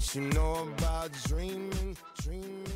You know about dreaming, dreaming.